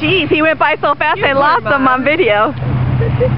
Jeez, he went by so fast I lost him on video.